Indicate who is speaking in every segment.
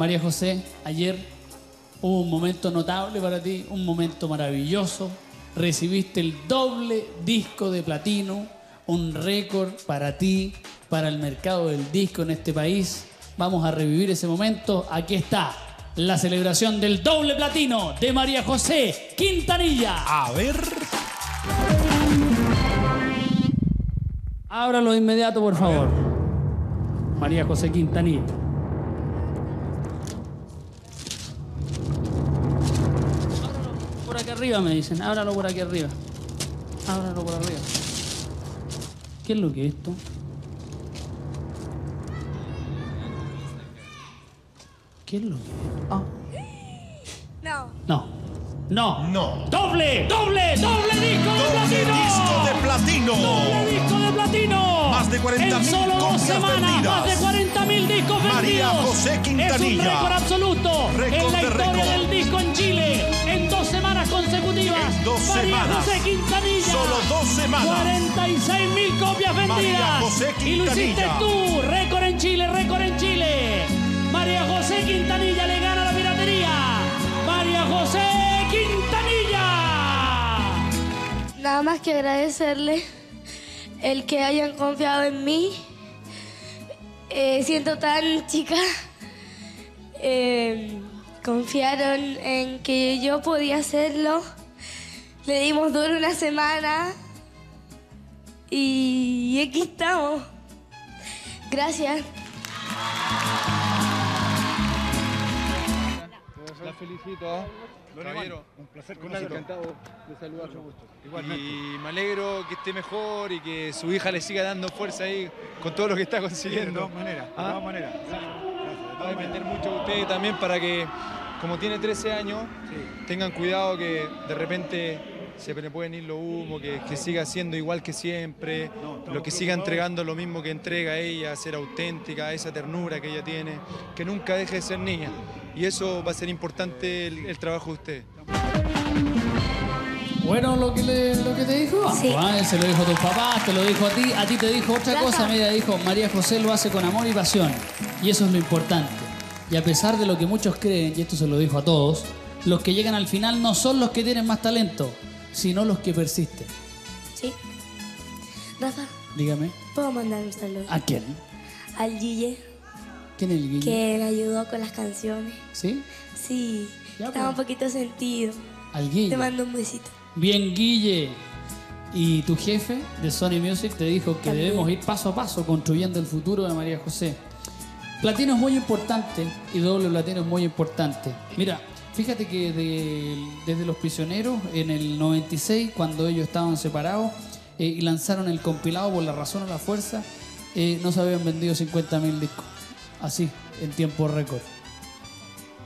Speaker 1: María José, ayer hubo un momento notable para ti, un momento maravilloso. Recibiste el doble disco de platino, un récord para ti, para el mercado del disco en este país. Vamos a revivir ese momento. Aquí está la celebración del doble platino de María José Quintanilla.
Speaker 2: A ver.
Speaker 1: Ábralo de inmediato, por favor. María José Quintanilla. Aquí arriba, me dicen. Ábralo por aquí arriba. Ábralo por arriba. ¿Qué es lo que es esto? ¿Qué es lo que es? Ah.
Speaker 3: No.
Speaker 1: No. No.
Speaker 2: No.
Speaker 1: ¡Doble! ¡Doble! ¡Doble disco de
Speaker 2: Doble
Speaker 1: platino!
Speaker 2: disco de platino.
Speaker 1: ¡Doble disco de platino!
Speaker 2: Más de 40.000
Speaker 1: En solo dos semanas,
Speaker 2: vendidas.
Speaker 1: más de 40.000 discos
Speaker 2: María
Speaker 1: vendidos.
Speaker 2: José Quintanilla.
Speaker 1: Es un récord absoluto
Speaker 2: Récord
Speaker 1: en la historia dos María
Speaker 2: semanas.
Speaker 1: José Quintanilla.
Speaker 2: Solo dos semanas.
Speaker 1: 46.000 copias vendidas.
Speaker 2: María José
Speaker 1: y lo hiciste tú. Récord en Chile, récord en Chile. María José Quintanilla le gana la piratería. María José Quintanilla.
Speaker 3: Nada más que agradecerle el que hayan confiado en mí. Eh, siento tan chica. Eh, confiaron en que yo podía hacerlo. Le dimos duro una semana. Y aquí estamos. Gracias.
Speaker 4: La felicito. Caballero,
Speaker 5: Un placer
Speaker 4: conocerlo.
Speaker 5: encantado de saludarlo.
Speaker 4: y me alegro que esté mejor y que su hija le siga dando fuerza ahí con todo lo que está
Speaker 5: De
Speaker 4: consiguiendo.
Speaker 5: todas maneras, de
Speaker 4: Ah.
Speaker 5: todas maneras. Gracias, gracias.
Speaker 4: Va a depender mucho de ustedes también para que, como tiene 13 años, tengan cuidado que de repente se le pueden ir los humos, que, que siga siendo igual que siempre, lo que siga entregando lo mismo que entrega ella, ser auténtica, esa ternura que ella tiene, que nunca deje de ser niña. Y eso va a ser importante el, el trabajo de ustedes.
Speaker 1: Bueno, lo que, le- lo que te dijo.
Speaker 3: Sí.
Speaker 1: Ah, se lo dijo a tus papás, te lo dijo a ti, a ti te dijo otra
Speaker 3: Plaza.
Speaker 1: cosa. Mira, dijo, María José lo hace con amor y pasión. Y eso es lo importante. Y a pesar de lo que muchos creen, y esto se lo dijo a todos, los que llegan al final no son los que tienen más talento, sino los que persisten.
Speaker 3: Sí. Rafa,
Speaker 1: Dígame,
Speaker 3: ¿puedo mandar un saludo?
Speaker 1: ¿a quién?
Speaker 3: Al Guille,
Speaker 1: ¿Quién es el Guille?
Speaker 3: que me ayudó con las canciones.
Speaker 1: ¿Sí?
Speaker 3: Sí,
Speaker 1: Ya,
Speaker 3: estaba un
Speaker 1: pues.
Speaker 3: poquito sentido.
Speaker 1: Al
Speaker 3: Te
Speaker 1: Guille.
Speaker 3: mando un besito.
Speaker 1: Bien, Guille. Y tu jefe de Sony Music te dijo que
Speaker 3: También.
Speaker 1: debemos ir paso a paso construyendo el futuro de María José. Platino es muy importante y doble platino es muy importante. Mira, fíjate que de- desde Los Prisioneros, en el 96, cuando ellos estaban separados eh, y lanzaron el compilado por la razón o la fuerza, eh, no se habían vendido 50.000 discos. Así, en tiempo récord.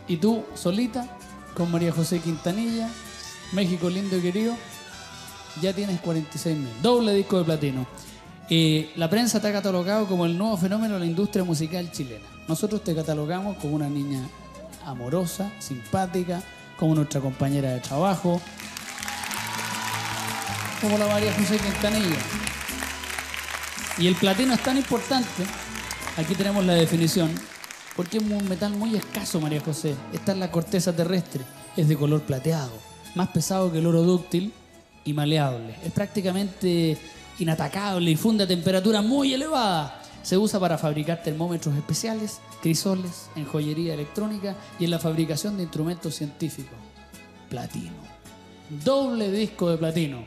Speaker 1: Y tú, solita, con María José Quintanilla, México lindo y querido, ya tienes 46 mil. Doble disco de platino. Eh, la prensa te ha catalogado como el nuevo fenómeno de la industria musical chilena. Nosotros te catalogamos como una niña amorosa, simpática, como nuestra compañera de trabajo, como la María José Quintanilla. Y el platino es tan importante, aquí tenemos la definición, porque es un metal muy escaso, María José. Está en la corteza terrestre, es de color plateado, más pesado que el oro dúctil y maleable. Es prácticamente inatacable y funde a temperatura muy elevada. Se usa para fabricar termómetros especiales, crisoles, en joyería electrónica y en la fabricación de instrumentos científicos. Platino. Doble disco de platino.